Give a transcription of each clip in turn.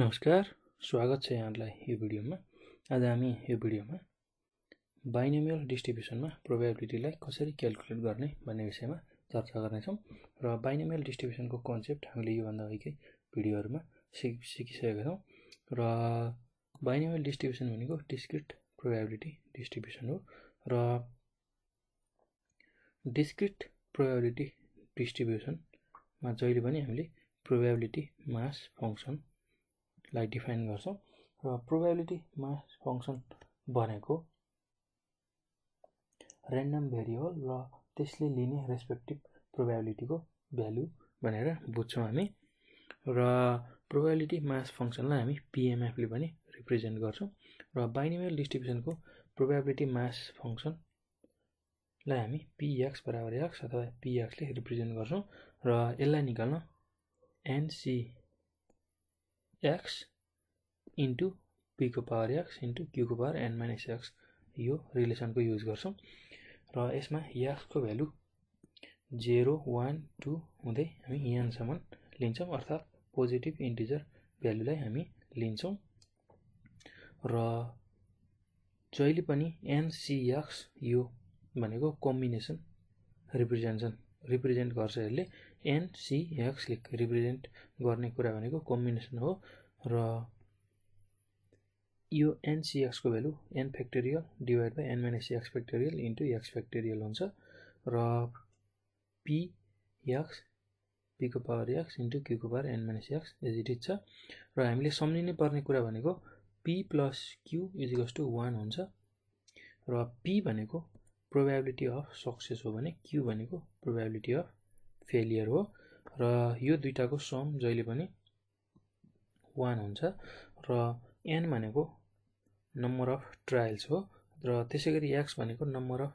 नमस्कार स्वागत छ यहाँलाई यो भिडियोमा। आज हामी यो भिडियोमा बाइनोमियल डिस्ट्रिब्युसनमा प्रोबेबिलिटीलाई कसरी क्यालकुलेट गर्ने भन्ने विषयमा चर्चा गर्नेछौँ र बाइनोमियल डिस्ट्रिब्युसनको कन्सेप्ट हामीले योभन्दा अघिकै भिडियोहरूमा सिक सिकिसकेका छौँ र बाइनोमियल डिस्ट्रिब्युसन भनेको डिस्क्रिट प्रोबेबिलिटी डिस्ट्रिब्युसन हो र डिस्क्रिट प्रोबेबिलिटी डिस्ट्रिब्युसनमा जहिले पनि हामीले प्रोबेबिलिटी मास फङ्सन लाई डिफाइन गर्छौँ र प्रोबेबिलिटी मास फङ्सन भनेको ऱ्यान्डम भेरिएबल र त्यसले लिने रेस्पेक्टिभ प्रोबेबिलिटीको भ्यालु भनेर बुझ्छौँ हामी। र प्रोबेबिलिटी मास फङ्सनलाई हामी पिएमएफले पनि रिप्रेजेन्ट गर्छौँ र बाइनिमियल डिस्ट्रिब्युसनको प्रोबेबिलिटी मास फङ्सनलाई हामी पिएक्स बराबर एक्स अथवा पिएक्सले रिप्रेजेन्ट गर्छौँ र यसलाई निकाल्न एनसी एक्स इन्टु पीको पावर एक्स इन्टु क्यूको पावर एन माइनस एक्स यो रिलेसनको युज गर्छौँ। र यसमा एक्सको भ्यालु जेरो वान टू हुँदै हामी यहाँसम्म लिन्छौँ अर्थात् पोजिटिभ इन्टिजर भ्यालुलाई हामी लिन्छौँ। र जहिले पनि एनसिएक्स यो भनेको कम्बिनेसन रिप्रेजेन्सन रिप्रेजेन्ट गर्छ यसले। एनसिएक्सले रिप्रेजेन्ट गर्ने कुरा भनेको कम्बिनेसन हो र यो एनसिएक्सको value N factorial divide by N minus X factorial into X factorial हुन्छ र पिएक्स पीको power x into क्यूको power N minus X as it is छ र हामीले सम्झिनै पर्ने कुरा भनेको P plus Q equals to one हुन्छ र पी भनेको प्रोबेबिलिटी अफ सक्सेस हो भने क्यू भनेको प्रोबेबिलिटी अफ फेलियर हो। र यो दुइटाको सम जहिले पनि वान हुन्छ। र एन भनेको नम्बर अफ ट्रायल्स हो। र त्यसै गरी एक्स भनेको नम्बर अफ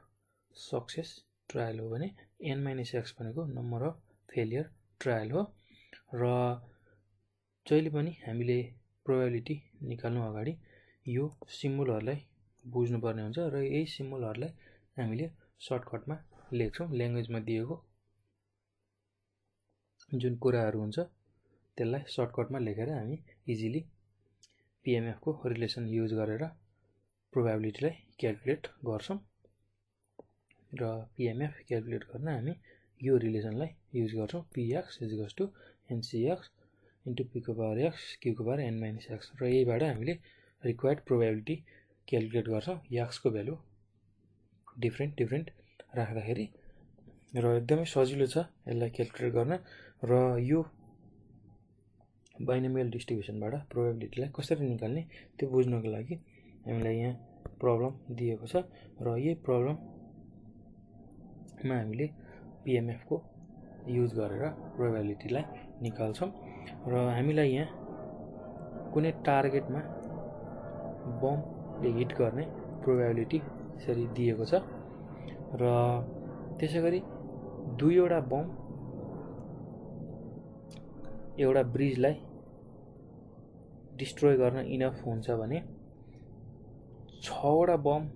सक्सेस ट्रायल हो भने एन माइनस एक्स भनेको नम्बर अफ फेलियर ट्रायल हो। र जहिले पनि हामीले प्रोबेबिलिटी निकाल्नु अगाडि यो सिम्बलहरूलाई बुझ्नुपर्ने हुन्छ। र यही सिम्बलहरूलाई हामीले सर्टकटमा लेख्छौँ। ल्याङ्ग्वेजमा दिएको जुन कुराहरू हुन्छ त्यसलाई सर्टकटमा लेखेर हामी इजिली पिएमएफको रिलेसन युज गरेर प्रोभाबिलिटीलाई क्यालकुलेट गर्छौँ र पिएमएफ क्यालकुलेट गर्न हामी यो रिलेसनलाई युज गर्छौँ। P X equals to N C X into pico power x क्युको पावर एन माइनस एक्स र यहीबाट हामीले रिक्वायर्ड प्रोभाबिलिटी क्यालकुलेट गर्छौँ। एक्सको भ्यालु डिफ्रेन्ट डिफ्रेन्ट राख्दाखेरि र एकदमै सजिलो छ यसलाई क्यालकुलेट गर्न। र यो बाइनोमियल डिस्ट्रिब्युसनबाट प्रोबेबिलिटीलाई कसरी निकाल्ने त्यो बुझ्नको लागि हामीलाई यहाँ प्रब्लम दिएको छ। र यही प्रब्लममा हामीले पिएमएफको युज गरेर प्रोबेबिलिटीलाई निकाल्छौँ। र हामीलाई यहाँ कुनै टार्गेटमा बमले हिट गर्ने प्रोबेबिलिटी यसरी दिएको छ। र त्यसै गरी दुईवटा बम एउटा ब्रिजलाई डिस्ट्रोय गर्न इनफ हुन्छ भने छवटा बम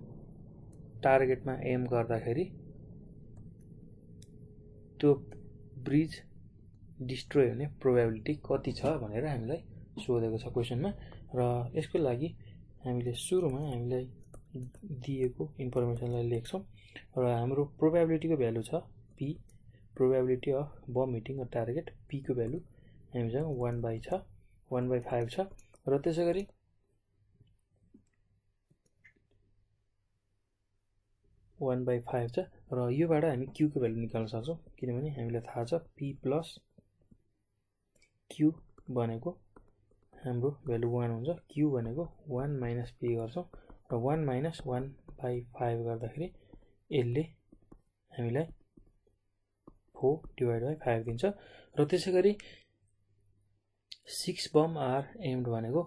टार्गेटमा एम गर्दाखेरि त्यो ब्रिज डिस्ट्रोय हुने प्रोबेबिलिटी कति छ भनेर हामीलाई सोधेको छ क्वेसनमा। र यसको लागि हामीले सुरुमा हामीलाई दिएको इन्फर्मेसनलाई लेख्छौँ। र हाम्रो प्रोबेबिलिटीको भ्यालु छ P probability of bomb hitting a target pico value हामीसँग वान बाई छ वान बाई फाइभ छ र त्यसै गरी वान बाई फाइभ छ र योबाट हामी क्युको भ्यालु निकाल्न सक्छौँ किनभने हामीलाई थाहा छ पी प्लस क्यु भनेको हाम्रो भ्यालु वान हुन्छ। क्यु भनेको वान माइनस पी गर्छौँ र one minus one by five गर्दाखेरि यसले हामीलाई फोर डिभाइड बाई फाइभ दिन्छ। र त्यसै गरी सिक्स बम आर एम्ड भनेको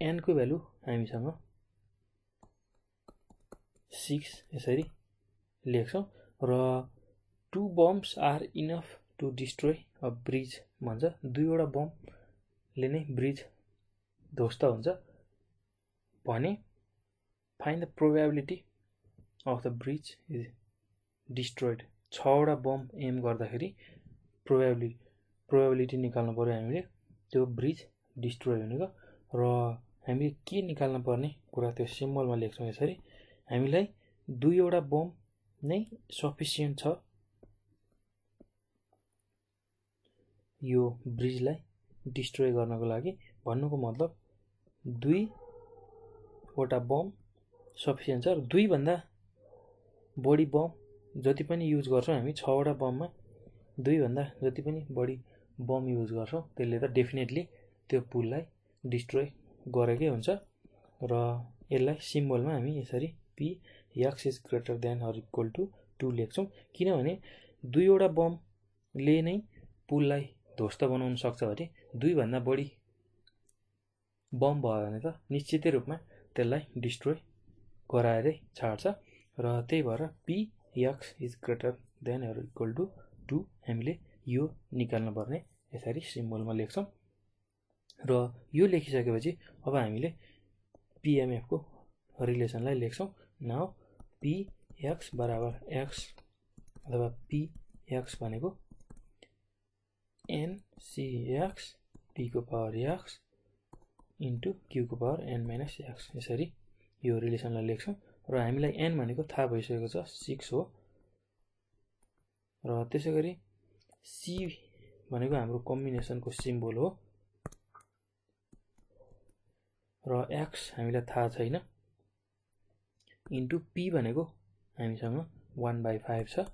एनको भ्यालु हामीसँग सिक्स यसरी लेख्छौँ र two bombs are enough to destroy a bridge भन्छ। दुईवटा बमले नै ब्रिज ध्वस्त हुन्छ। भने find the probability of the bridge is destroyed छवटा बम एम गर्दाखेरि प्रोबेबिलिटी प्रोबेबिलिटी निकाल्नु पऱ्यो हामीले। त्यो ब्रिज डिस्ट्रोय हुनेको। र हामीले के निकाल्न पर्ने कुरा त्यो सिम्बलमा लेख्छौँ यसरी। हामीलाई दुईवटा बम नै सफिसियन्ट छ। यो ब्रिजलाई डिस्ट्रोय गर्नको लागि। भन्नुको मतलब दुईवटा बम सफिसियन्ट छ। र दुईभन्दा बढी बम जति पनि युज गर्छौँ हामी छवटा बममा दुईभन्दा जति पनि बढी बम युज गर्छौँ त्यसले त डेफिनेटली त्यो पुललाई डिस्ट्रोय गरेकै हुन्छ र यसलाई सिम्बलमा हामी यसरी P X is greater than or equal to two लेख्छौँ। किनभने दुईवटा बमले नै पुललाई ध्वस्त बनाउन सक्छ भने दुईभन्दा बढी बम भयो भने त निश्चितै रूपमा त्यसलाई डिस्ट्रोय गराएरै छाड्छ र त्यही भएर P X is greater than or equal to two हामीले यो निकाल्नु पर्ने यसरी सिम्बलमा लेख्छौँ। र यो लेखिसकेपछि अब हामीले पिएमएफको रिलेसनलाई लेख्छौँ। नाउ पिएक्स बराबर एक्स अथवा पिएक्स भनेको एनसिएक्स पीको पावर एक्स इन्टु क्युको पावर एन माइनस एक्स यसरी यो रिलेसनलाई लेख्छौँ। र हामीलाई एन भनेको थाहा भइसकेको छ सिक्स हो। र त्यसै गरी सी भनेको हाम्रो कम्बिनेसनको सिम्बल हो। र एक्स हामीलाई थाहा छैन। इन्टु पी भनेको हामीसँग वान बाई फाइभ छ।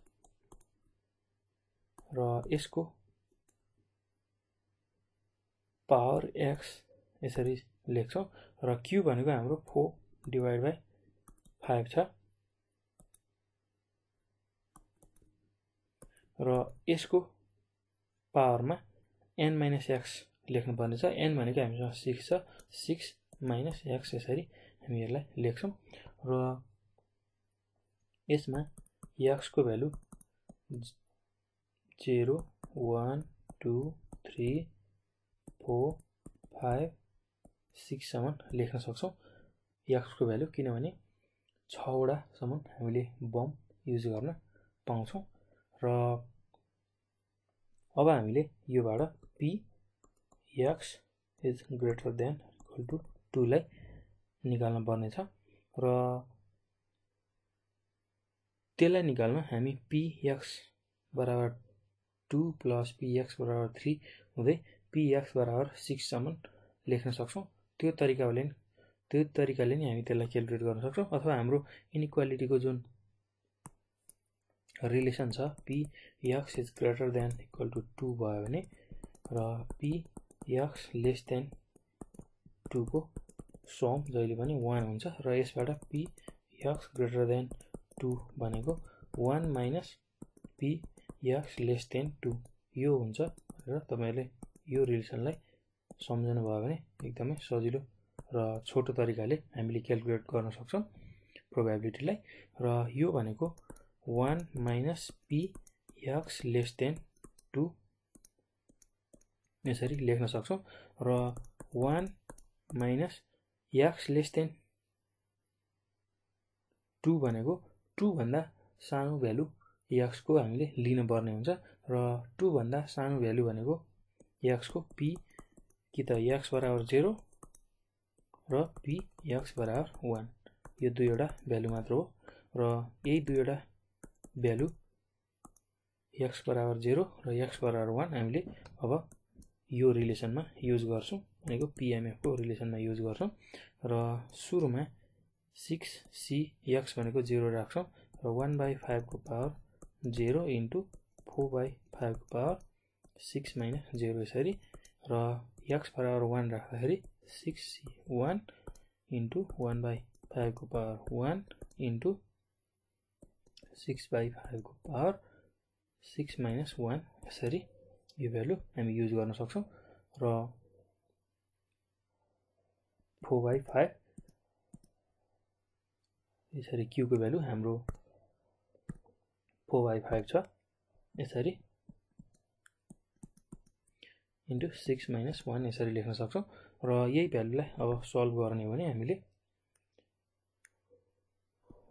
र यसको पावर एक्स यसरी लेख्छौँ। र क्यु भनेको हाम्रो फोर डिभाइड बाई फाइभ छ। र यसको पावरमा एन माइनस एक्स लेख्नुपर्ने छ। एन भनेको हामीसँग सिक्स छ। सिक्स माइनस एक्स यसरी हामी यसलाई लेख्छौँ। र यसमा एक्सको value zero one two three four five सिक्ससम्म लेख्न सक्छौँ। एक्सको भ्यालु किनभने छवटासम्म हामीले बम युज गर्न पाउँछौँ र अब हामीले योबाट P X is greater than equal to टूलाई निकाल्न पर्नेछ र त्यसलाई निकाल्न हामी पिएक्स बराबर टू प्लस पिएक्स बराबर थ्री हुँदै पिएक्स बराबर सिक्ससम्म लेख्न सक्छौँ। त्यो तरिकाले त्यो तरिकाले नै हामी त्यसलाई क्यालकुलेट गर्न सक्छौँ अथवा हाम्रो इनइक्वालिटीको जुन रिलेसन छ P X is greater than equal to two भयो भने र पी यक्स लेस देन टूको सम जहिले पनि वान हुन्छ र यसबाट P X greater than two भनेको one minus P X less than two यो हुन्छ र तपाईँहरूले यो रिलेसनलाई सम्झनु भयो भने एकदमै सजिलो र छोटो तरिकाले हामीले क्यालकुलेट गर्न सक्छौँ प्रोभाबिलिटीलाई र यो भनेको one minus P X less than two यसरी लेख्न सक्छौँ र one minus X less than two भनेको टूभन्दा सानो भ्यालु एक्सको हामीले लिनुपर्ने हुन्छ र टूभन्दा सानो भ्यालु भनेको एक्सको पी कि त एक्स बराबर जेरो र पी एक्स बराबर वान। यो दुईवटा भ्यालु मात्र हो र यही दुईवटा भ्यालु एक्स बराबर जेरो र एक्स बराबर वान हामीले अब यो रिलेसनमा युज गर्छौँ भनेको पिएमएफको रिलेसनमा युज गर्छौँ र सुरुमा सिक्स सी एक्स भनेको जेरो राख्छौँ र वान बाई फाइभको power zero into four by फाइभको पावर सिक्स माइनस जेरो यसरी र एक्स बराबर वान राख्दाखेरि six one into one by फाइभको power one into six by फाइभको पावर सिक्स माइनस वान। यसरी यो भ्यालु हामी युज गर्न सक्छौँ र फोर बाई फाइभ यसरी क्युको भ्यालु हाम्रो फोर बाई फाइभ छ। यसरी इन्टु सिक्स माइनस वान यसरी लेख्न सक्छौँ। र यही भ्यालुलाई अब सल्भ गर्ने हो भने हामीले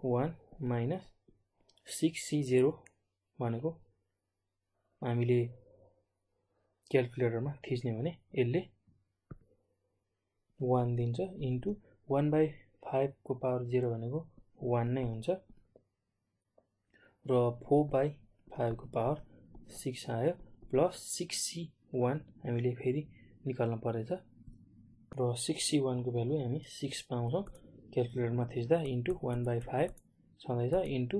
one minus six C zero भनेको हामीले क्यालकुलेटरमा थिच्ने भने यसले वान दिन्छ इन्टु वान बाई फाइभको पावर जिरो भनेको वान नै हुन्छ। र फोर बाई फाइभको पावर सिक्स आयो प्लस सिक्स सी वान हामीले फेरि निकाल्नु परेछ। र सिक्स सी वानको भ्यालु हामी सिक्स पाउँछौँ। क्यालकुलेटरमा थिच्दा इन्टु वान बाई फाइभ छँदैछ इन्टु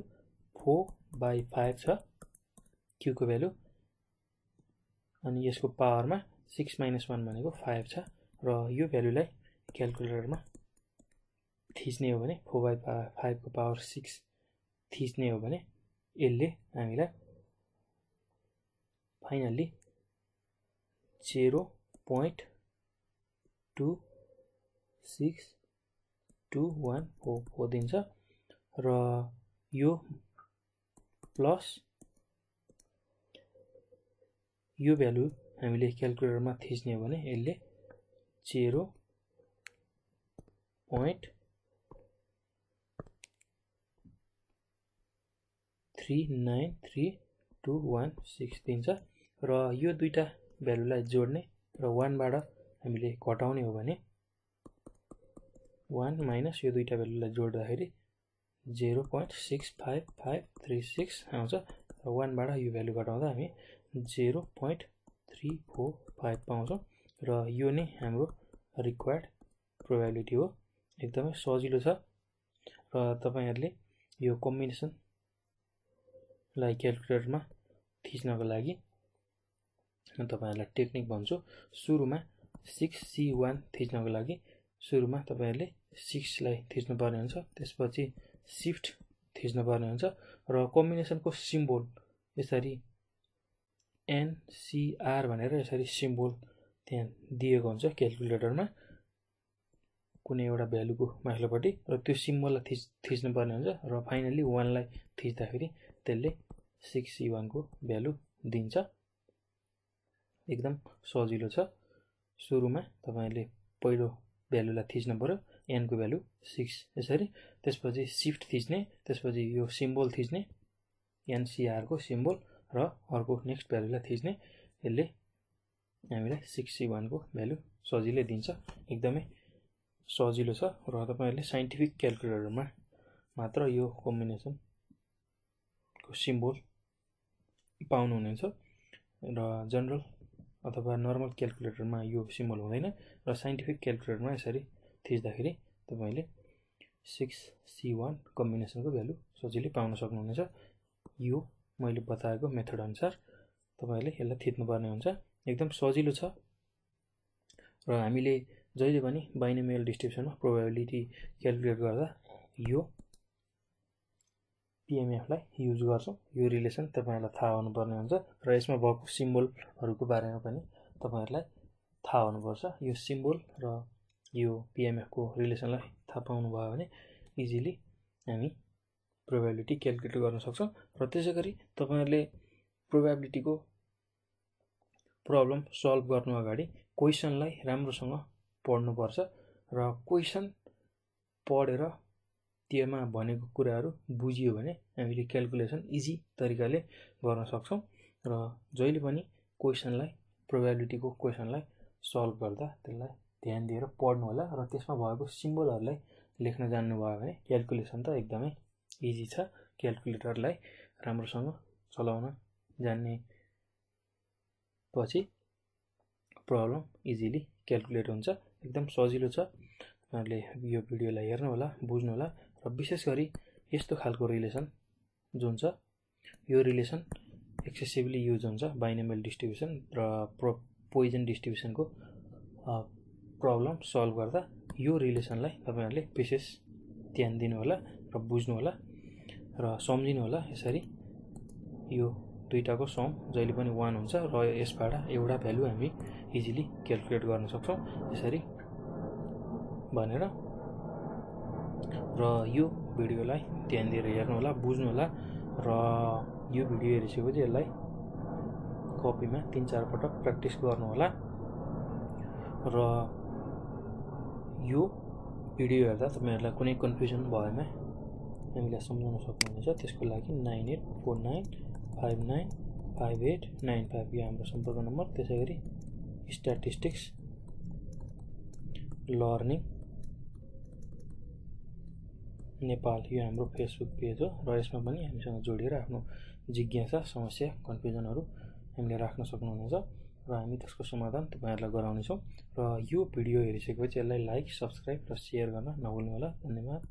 फोर बाई फाइभ छ क्युको भ्यालु अनि यसको पावरमा सिक्स माइनस वान भनेको फाइभ छ र यो भ्यालुलाई क्यालकुलेटरमा थिच्ने हो भने फोर बाई फाइभको पावर सिक्स थिच्ने हो भने यसले हामीलाई finally zero point two six two one four four दिन्छ। र यो प्लस यो भ्यालु हामीले क्यालकुलेटरमा थिच्ने हो भने यसले zero point three nine three two one six दिन्छ। र यो दुईवटा भ्यालुलाई जोड्ने र वानबाट हामीले घटाउने हो भने वान माइनस यो दुईवटा भ्यालुलाई जोड्दाखेरि zero point six five five three six आउँछ र वानबाट यो भ्यालु घटाउँदा हामी zero point three four five पाउँछौँ र यो नै हाम्रो रिक्वायर्ड प्रोभाबिलिटी हो। एकदमै सजिलो छ र तपाईँहरूले यो कम्बिनेसन लाई क्यालकुलेटरमा थिच्नको लागि म तपाईँहरूलाई टेक्निक भन्छु। सुरुमा सिक्स सी वान थिच्नको लागि सुरुमा तपाईँहरूले सिक्सलाई थिच्नुपर्ने हुन्छ। त्यसपछि सिफ्ट थिच्नुपर्ने हुन्छ र कम्बिनेसनको सिम्बोल यसरी एनसिआर भनेर यसरी सिम्बोल त्यहाँ दिएको हुन्छ क्यालकुलेटरमा कुनै एउटा भ्यालुको माथिल्लोपट्टि र त्यो सिम्बललाई थिच थिच्नुपर्ने हुन्छ र फाइनल्ली वानलाई थिच्दाखेरि त्यसले सिक्स सी वानको भ्यालु दिन्छ। एकदम सजिलो छ। सुरुमा तपाईँले पहिलो भ्यालुलाई थिच्नु पऱ्यो एनको भ्यालु सिक्स यसरी। त्यसपछि सिफ्ट थिच्ने त्यसपछि यो सिम्बल थिच्ने एनसिआरको सिम्बल र अर्को नेक्स्ट भ्यालुलाई थिच्ने यसले हामीलाई सिक्स सी वानको भ्यालु सजिलै दिन्छ। एकदमै सजिलो छ र तपाईँहरूले साइन्टिफिक क्यालकुलेटरमा मात्र यो कम्बिनेसन सिम्बोल पाउनुहुनेछ। र जनरल अथवा नर्मल क्यालकुलेटरमा यो सिम्बल हुँदैन र साइन्टिफिक क्यालकुलेटरमा यसरी थिच्दाखेरि तपाईँले सिक्स सी वान कम्बिनेसनको भ्यालु सजिलै पाउन सक्नुहुनेछ। यो मैले बताएको मेथड अनुसार तपाईँहरूले यसलाई थिच्नुपर्ने हुन्छ। एकदम सजिलो छ। र हामीले जहिले पनि बाइनोमियल डिस्ट्रिब्युसनमा प्रोभाबिलिटी क्यालकुलेट गर्दा यो पिएमएफलाई युज गर्छौँ। यो रिलेसन तपाईँहरूलाई थाहा हुनुपर्ने हुन्छ र यसमा भएको सिम्बोलहरूको बारेमा पनि तपाईँहरूलाई थाहा हुनुपर्छ। यो सिम्बोल र यो पिएमएफको रिलेसनलाई थाहा पाउनुभयो भने इजिली हामी प्रोभाबिलिटी क्यालकुलेट गर्न सक्छौँ र त्यसै गरी तपाईँहरूले प्रोभाबिलिटीको प्रब्लम सल्भ गर्नु अगाडि क्वेसनलाई राम्रोसँग पढ्नुपर्छ र क्वेसन पढेर त्योमा भनेको कुराहरू बुझियो भने हामीले क्यालकुलेसन इजी तरिकाले गर्न सक्छौँ र जहिले पनि क्वेसनलाई प्रोभाबिलिटीको क्वेसनलाई सल्भ गर्दा त्यसलाई ध्यान दिएर पढ्नु होला र त्यसमा भएको सिम्बलहरूलाई लेख्न जान्नुभयो भने क्यालकुलेसन त एकदमै इजी छ। क्यालकुलेटरलाई राम्रोसँग चलाउन जान्ने पछि प्रब्लम इजिली क्यालकुलेट हुन्छ। एकदम सजिलो छ। उहाँहरूले यो भिडियोलाई हेर्नु होला बुझ्नु होला। र विशेष गरी यस्तो खालको रिलेसन जुन छ यो रिलेसन एक्सेसिभली युज हुन्छ बाइनोमियल डिस्ट्रिब्युसन र प्रो पोइजन डिस्ट्रिब्युसनको प्रब्लम सल्भ गर्दा यो रिलेसनलाई तपाईँहरूले विशेष ध्यान दिनु होला र बुझ्नु होला र सम्झिनु होला यसरी यो दुइटाको सम जहिले पनि वान हुन्छ र यसबाट एउटा भ्यालु हामी इजिली क्यालकुलेट गर्न सक्छौँ। यसरी भनेर र यो भिडियोलाई ध्यान दिएर हेर्नु होला बुझ्नु होला र यो भिडियो हेरिसकेपछि यसलाई कपीमा तिन चार पटक प्र्याक्टिस गर्नु होला। र यो भिडियो हेर्दा तपाईँहरूलाई कुनै कन्फ्युजन भएमा हामीलाई सम्झाउन सक्नुहुनेछ त्यसको लागि nine eight four nine five nine five eight nine five यो हाम्रो सम्पर्क नम्बर। त्यसै गरी स्ट्याटिस्टिक्स लर्निङ नेपाल यो हाम्रो फेसबुक पेज हो र यसमा पनि हामीसँग जोडिएर आफ्नो जिज्ञासा समस्या कन्फ्युजनहरू हामीले राख्न सक्नुहुनेछ र हामी त्यसको समाधान तपाईँहरूलाई गराउनेछौँ र यो भिडियो हेरिसकेपछि यसलाई लाइक सब्सक्राइब र सेयर गर्न नभुल्नु होला धन्यवाद।